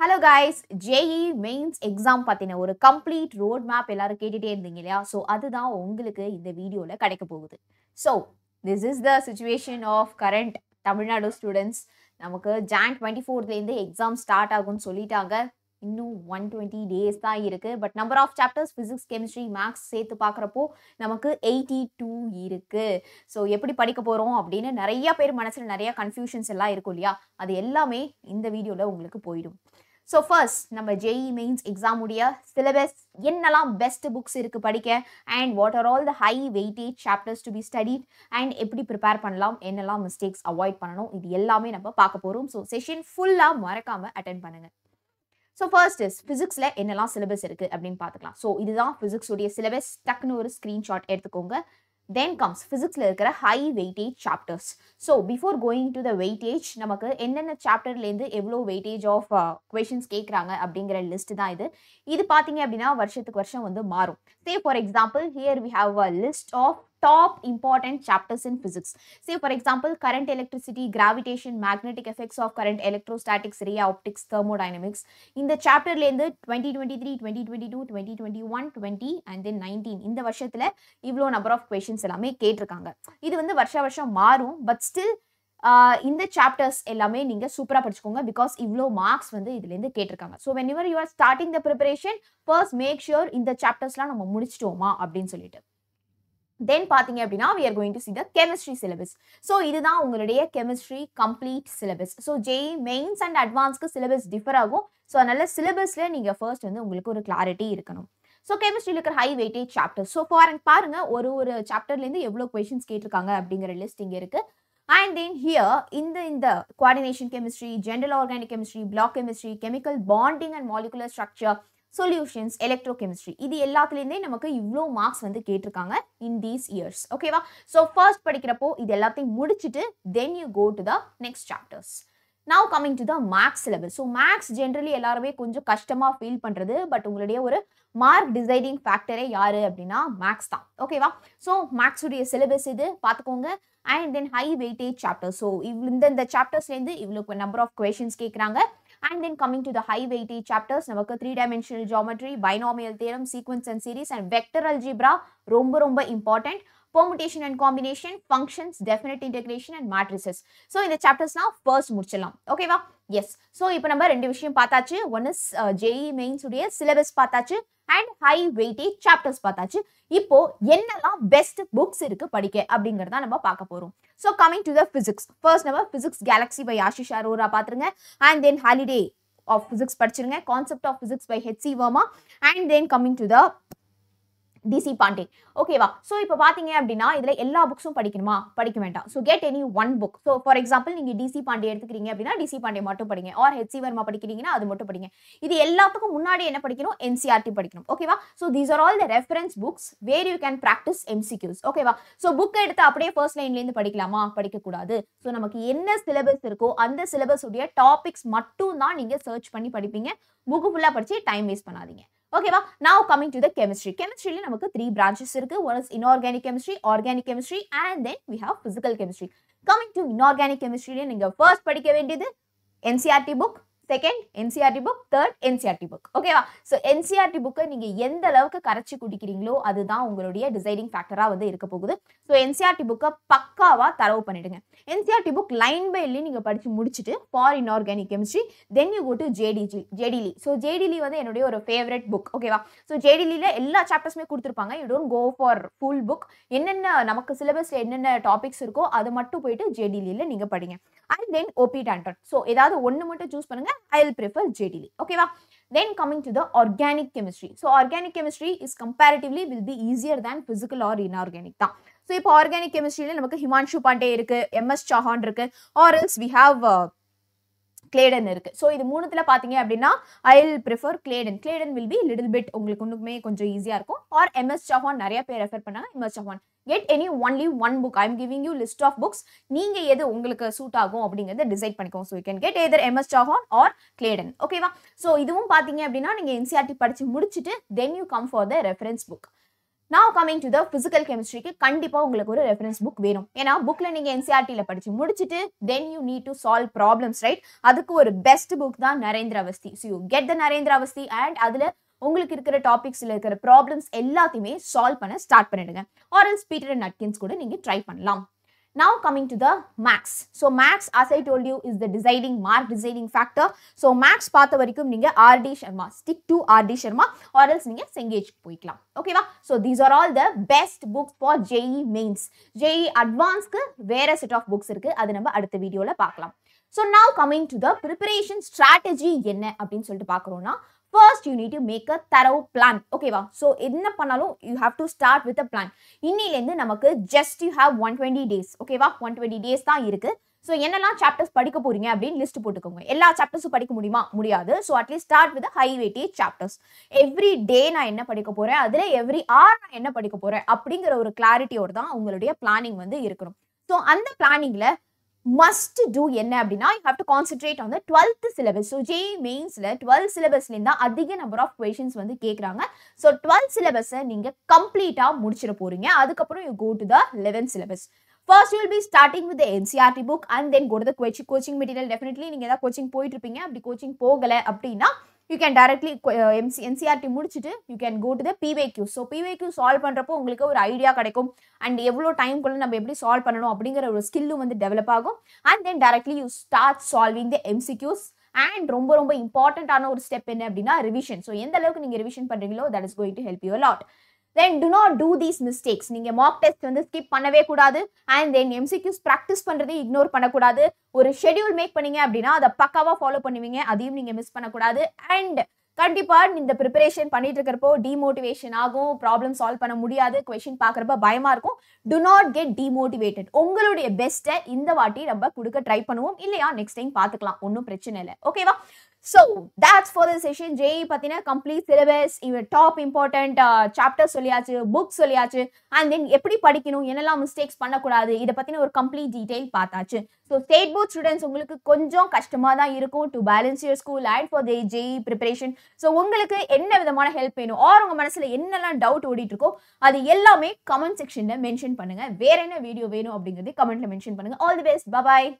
Hello guys JEE mains exam பற்றின ஒரு complete road map எல்லாரும் கேட்டுகிட்டே இருந்தீங்க இல்லையா? ஸோ அதுதான் உங்களுக்கு இந்த வீடியோவில் கிடைக்க போகுது. So this is the situation of current Tamil Nadu students நமக்கு ஜான் டுவெண்ட்டி ஃபோர்த்லேருந்து எக்ஸாம் ஸ்டார்ட் ஆகும்னு சொல்லிட்டாங்க. இன்னும் ஒன் டுவெண்ட்டி டேஸ் தான் இருக்குது but number of chapters physics chemistry maths சேர்த்து பார்க்குறப்போ நமக்கு எயிட்டி டூ இருக்குது ஸோ எப்படி படிக்க போகிறோம் அப்படின்னு நிறைய பேர் மனசில் நிறையா கன்ஃபியூஷன்ஸ் எல்லாம் இருக்கும் இல்லையா? அது எல்லாமே இந்த வீடியோவில் உங்களுக்கு போயிடும். ஸோ ஃபர்ஸ்ட் நம்ம ஜேஇ மெயின்ஸ் எக்ஸாம் உடைய சிலபஸ் என்னெல்லாம் பெஸ்ட் புக்ஸ் இருக்குது படிக்க? And what are all the high weightage chapters to be studied and எப்படி ப்ரிப்பேர் பண்ணலாம்? என்னெல்லாம் மிஸ்டேக்ஸ் அவாய்ட் பண்ணணும்? இது எல்லாமே நம்ம பார்க்க போகிறோம் ஸோ செஷன் ஃபுல்லாக மறக்காமல் அட்டன் பண்ணுங்கள் ஸோ ஃபர்ஸ்ட் இஸ் ஃபிசிக்ஸில் என்னெல்லாம் சிலபஸ் இருக்குது அப்படின்னு பார்த்துக்கலாம். ஸோ இதுதான் ஃபிசிக்ஸுடைய சிலபஸ் டக்குன்னு ஒரு ஸ்க்ரீன்ஷாட் எடுத்துக்கோங்க. தென் கம்ஸ் ஃபிசிக்ஸில் இருக்கிற high weightage chapters so before going to the weightage நமக்கு என்னென்ன சாப்டர்லேருந்து எவ்வளோ வெயிட்டேஜ் ஆஃப் கொஷின்ஸ் கேட்குறாங்க அப்படிங்கிற லிஸ்ட் தான் இது. இது பார்த்தீங்க அப்படின்னா வருஷத்துக்கு வருஷம் வந்து மாறும். Say for example here we have a list of top important chapters in physics. Say, for example, current electricity, gravitation, magnetic effects of current, electrostatics, ray optics, thermodynamics. இந்த சாப்டர்லேருந்து twenty twenty three twenty twenty two twenty twenty one twenty and nineteen இந்த வருஷத்தில் இவ்வளோ number of questions எல்லாமே கேட்டிருக்காங்க. இது வந்து வருஷ வருஷம் மாறும். பட் ஸ்டில் இந்த சாப்டர்ஸ் எல்லாமே நீங்கள் சூப்பராக படிச்சுக்கோங்க. பிகாஸ் இவ்வளோ மார்க்ஸ் வந்து இதுலேருந்து கேட்டிருக்காங்க. So whenever you are starting the preparation first make sure இந்த சாப்டர்ஸ்லாம் நம்ம முடிச்சிட்டோமா அப்படின்னு சொல்லிட்டு. தென் பார்த்தீங்க அப்படின்னா we are going to see the chemistry syllabus so இதுதான் உங்களுடைய chemistry complete syllabus so JEE mains and அட்வான்ஸ்க்கு syllabus differ ஆகும். ஸோ அதனால சிலபஸில் நீங்கள் ஃபர்ஸ்ட் வந்து உங்களுக்கு ஒரு கிளாரிட்டி இருக்கணும். ஸோ கெமிஸ்ட்ரியில் இருக்கிற high weightage chapter so for பாருங்க ஒரு ஒரு சாப்டர்லேருந்து எவ்வளோ கொஷின்ஸ் கேட்டிருக்காங்க அப்படிங்கிற லிஸ்ட் இங்கே இருக்குது அண்ட் தென் ஹியர் இந்த இந்த coordination chemistry general organic chemistry block chemistry chemical bonding and molecular structure solutions electrochemistry இது எல்லாத்துலேருந்தே நமக்கு இவ்வளோ மார்க்ஸ் வந்து கேட்டிருக்காங்க இன் தீஸ் இயர்ஸ் ஓகேவா ஸோ ஃபர்ஸ்ட் படிக்கிறப்போ இது எல்லாத்தையும் முடிச்சுட்டு then you go to the next chapters now coming to the maths syllabus so maths generally எல்லாருமே கொஞ்சம் கஷ்டமாக ஃபீல் பண்ணுறது பட் உங்களுடைய ஒரு மார்க் டிசைடிங் ஃபேக்டரே யார் அப்படின்னா மேக்ஸ் தான். ஓகேவா ஸோ மேக்ஸுடைய சிலபஸ் இது பார்த்துக்கோங்க and then high weightage chapter so இவ் இந்த சாப்டர்ஸ்லேருந்து இவ்வளோ நம்பர் ஆஃப் கொஷின்ஸ் கேட்குறாங்க and then coming to the high weightage chapters நமக்கு three dimensional geometry binomial theorem sequence and series and vector algebra ரொம்ப ரொம்ப important permutation and combination functions definite integration and matrices so இந்த சாப்டர்ஸ்லாம் first முடிச்சிடலாம் ஓகேவா yes so இப்போ நம்ம ரெண்டு விஷயம் பார்த்தாச்சு. ஒன் இஸ் ஜேஇ மெயின்ஸ் உடைய சிலபஸ் பார்த்தாச்சு. அண்ட் ஹை வெயிட்டேஜ் சாப்டர்ஸ் பார்த்தாச்சு. இப்போ என்னெல்லாம் பெஸ்ட் புக்ஸ் இருக்கு படிக்க அப்படிங்கிறத நம்ம பார்க்க போறோம். So coming to the physics first நம்ம physics galaxy by Ashish Arora பார்த்துருங்க. And then Halliday of physics படிச்சிருங்க. Concept of physics by HC Verma and then coming to the DC Pandey ஓகேவா so இப்போ பார்த்தீங்க அப்படின்னா இதில் எல்லா புக்ஸும் படிக்கணுமா? படிக்க வேண்டாம். So get any one book so for example நீங்கள் டிசி பாண்டே எடுத்துக்கிறீங்க அப்படின்னா டிசி பாண்டே மட்டும் படிங்க. ஆர் ஹெச்சி வர்மா படிக்கிறீங்கன்னா அது மட்டும் படிங்க. இது எல்லாத்துக்கும் முன்னாடி என்ன படிக்கணும்? என்சிஆர்டி படிக்கணும். ஓகேவா so these are all the reference books where you can practice MCQs ஓகேவா ஸோ புக் எடுத்து அப்படியே ஃபர்ஸ்ட் லைன்லேருந்து படிக்கலாமா? படிக்கக்கூடாது. ஸோ நமக்கு என்ன சிலபஸ் இருக்கோ அந்த சிலபஸ் உடைய டாபிக்ஸ் மட்டும் தான் நீங்கள் சர்ச் பண்ணி படிப்பீங்க. புக்கு ஃபுல்லாக படித்து டைம் வேஸ்ட் பண்ணாதீங்க. ஓகேவா now coming to the chemistry கெமிஸ்ட்ரியில் நமக்கு த்ரீ பிரான்ச்சஸ் இருக்கு. One is inorganic chemistry organic chemistry and then we have physical chemistry coming to inorganic கெமிஸ்ட்ரியில் நீங்கள் ஃபர்ஸ்ட் படிக்க வேண்டியது NCERT book second NCERT book third NCERT book ஓகேவா so NCERT புக்கை நீங்கள் எந்த அளவுக்கு கரைச்சி குடிக்கிறீங்களோ அதுதான் உங்களுடைய டிசைடிங் ஃபேக்டராக வந்து இருக்க போகுது. ஸோ என்சிஆர்டி புக்கை பக்காவாக தரவு பண்ணிடுங்க. NCERT book line by line நீங்கள் படித்து முடிச்சுட்டு for inorganic chemistry then you go to JDG JD Lee so JD Lee வந்து என்னுடைய ஒரு ஃபேவரட் புக் ஓகேவா ஸோ ஜேடிலியில் எல்லா சாப்டர்ஸுமே கொடுத்துருப்பாங்க. You don't go for full book என்னென்ன நமக்கு சிலபஸில் என்னென்ன டாபிக்ஸ் இருக்கோ அது மட்டும் போயிட்டு ஜேடிலியில் நீங்கள் படிங்க. And then OP Tandon so ஏதாவது ஒன்று மட்டும் சூஸ் பண்ணுங்கள் பண்ணுங்க ஐ வில் ப்ரிஃபர் Okay, ஓகேவா then coming to the organic chemistry so organic chemistry is comparatively will be easier than physical or inorganic. தான். ஸோ இப்போ ஆர்கானிக் கெமிஸ்ட்ரியில் நமக்கு ஹிமான்ஷு பாண்டே இருக்கு எம்எஸ் சஹான் இருக்கு or else have uh, have Clayden இருக்குது ஸோ இது மூணுத்தில் பார்த்தீங்க அப்படின்னா I will prefer Clayden Clayden will be little bit உங்களுக்கு ஒன்றுமே கொஞ்சம் ஈஸியாக இருக்கும். ஆர் எம்எஸ் சஹான் நிறைய பேர் ரெஃபர் பண்ணாங்க MS Chauhan get any only one book I am giving you list of books நீங்கள் எது உங்களுக்கு சூட் ஆகும் அப்படிங்கிறத டிசைட் பண்ணிக்கோங்க. So you can get either MS Chauhan or Clayden ஓகேவா ஸோ இதுவும் பார்த்தீங்க அப்படின்னா நீங்கள் என்சிஆர்டி படித்து முடிச்சுட்டு then you come for the reference book நான் கமிங் டு த ஃபிசிக்கல் கெமிஸ்ட்ரிக்கு கண்டிப்பாக உங்களுக்கு ஒரு ரெஃபரன்ஸ் புக் வேணும். ஏன்னா புக்கில் நீங்கள் என்சிஆர்டியில் படித்து முடிச்சுட்டு then you need to solve problems right அதுக்கு ஒரு பெஸ்ட் புக் தான் Narendra Awasthi so you get the Narendra Awasthi and அதில் உங்களுக்கு இருக்கிற டாபிக்ஸில் இருக்கிற ப்ராப்ளம்ஸ் எல்லாத்தையுமே சால்வ் பண்ண ஸ்டார்ட் பண்ணிடுங்க. ஆர்எல்ஸ் பீட்டர் அண்ட் நட்கின்ஸ் கூட நீங்கள் ட்ரை பண்ணலாம். Now coming to the max. So max as I told you is the deciding mark deciding factor. So max பார்த்த வரைக்கும் நீங்க RD Sharma stick to RD Sharma. Or else நீங்க Cengage போய்க்கலாம். ஓகேவா so these are all the best books for JEE mains JEE அட்வான்ஸ்க்கு வேற set of books இருக்கு. அது நம்ம அடுத்த வீடியோல பார்க்கலாம். So now coming to the preparation strategy என்ன அப்படின்னு சொல்லிட்டு பார்க்குறோம்னா first you need to make a தரவு பிளான் ஓகேவா ஸோ என்ன பண்ணாலும் you have to start with a plan இன்னிலேருந்து நமக்கு just you have one twenty days ஓகேவா ஒன் டுவெண்ட்டி டேஸ் தான் இருக்குது ஸோ என்னெல்லாம் சாப்டர்ஸ் படிக்க போறீங்க அப்படின்னு லிஸ்ட் போட்டுக்கோங்க. எல்லா சாப்டர்ஸும் படிக்க முடியுமா? முடியாது. So at least start with high weightage chapters every day நான் என்ன படிக்க போறேன்? அதில் எவ்ரி ஆர் நான் என்ன படிக்க போறேன்? அப்படிங்கிற ஒரு கிளாரிட்டியோட தான் உங்களுடைய பிளானிங் வந்து இருக்கணும். ஸோ அந்த பிளானிங்ல மஸ்ட் டூ என்ன அப்படின்னா you have to concentrate on the twelfth syllabus so JEE மெயின்ஸில் twelfth சிலபஸ்லேருந்து தான் அதிக நம்பர் ஆஃப் கொஷின்ஸ் வந்து கேட்குறாங்க ஸோ டுவெல்த் சிலபஸை நீங்கள் கம்ப்ளீட்டாக முடிச்சிட போகிறீங்க அதுக்கப்புறம் you go to the eleventh syllabus first will be starting with NCERT book and then go the the coaching coaching material definitely நீங்கள் ஏதாவது கோச்சிங் போயிட்டு இருப்பீங்க. அப்படி கோச்சிங் போகலை அப்படின்னா you can directly MC NCERT முடிச்சுட்டு you can go to the PYQ so PYQ solve பண்ணுறப்போ உங்களுக்கு ஒரு ஐடியா கிடைக்கும். அண்ட் எவ்வளோ டைம்குள்ளே நம்ம எப்படி சால்வ் பண்ணணும் அப்படிங்கிற ஒரு ஸ்கில்லும் வந்து டெவலப் ஆகும். And then directly you start solving the MCQs and ரொம்ப ரொம்ப இம்பார்ட்டண்ட்டான ஒரு ஸ்டெப் என்ன அப்படின்னா ரிவிஷன் ஸோ எந்த அளவுக்கு நீங்கள் ரிவிஷன் பண்ணுறீங்களோ that is going to help you lot then do not do these mistakes நீங்கள் மாக் டெஸ்ட் வந்து ஸ்கிப் பண்ணவே கூடாது. அண்ட் தென் எம்சிக்யூஸ் ப்ராக்டிஸ் பண்ணுறது இக்னோர் பண்ணக்கூடாது. ஒரு ஷெடியூல் மேக் பண்ணீங்க அப்படின்னா அதை பக்காவாக ஃபாலோ பண்ணுவீங்க. அதையும் நீங்கள் மிஸ் பண்ணக்கூடாது. அண்ட் கண்டிப்பாக இந்த ப்ரிப்பரேஷன் பண்ணிட்டு இருக்கிறப்போ டிமோட்டிவேஷன் ஆகும். ப்ராப்ளம் சால்வ் பண்ண முடியாது. கொஷின் பார்க்குறப்ப பயமாக இருக்கும். டு நாட் கெட் டிமோட்டிவேட்டட் உங்களுடைய பெஸ்ட்டை இந்த வாட்டி நம்ம கொடுக்க ட்ரை பண்ணுவோம். இல்லையா நெக்ஸ்ட் டைம் பார்த்துக்கலாம். ஒன்றும் பிரச்சனை இல்லை. ஓகேவா so that's for the session JEE பார்த்தீங்கன்னா கம்ப்ளீட் சிலபஸ் இவன் டாப் இம்பார்ட்டன்ட் சாப்டர் சொல்லியாச்சு புக் சொல்லியாச்சு அண்ட் தென் எப்படி படிக்கணும் என்னெல்லாம் மிஸ்டேக்ஸ் பண்ணக்கூடாது இதை பற்றின ஒரு கம்ப்ளீட் டீடைல் பார்த்தாச்சு. ஸோ ஸ்டேட் போர்ட் ஸ்டூடெண்ட்ஸ் உங்களுக்கு கொஞ்சம் கஷ்டமாக தான் இருக்கும் to balance your school and for the JEE preparation so உங்களுக்கு என்ன விதமான ஹெல்ப் வேணும் ஆர் உங்கள் மனசில் என்னெல்லாம் டவுட் ஓடிட்டு இருக்கோ அது எல்லாமே கமெண்ட் செக்ஷனில் மென்ஷன் பண்ணுங்கள் வேற என்ன வீடியோ வேணும் அப்படிங்கிறது கமெண்ட்டில் மென்ஷன் பண்ணுங்க. All the best bye bye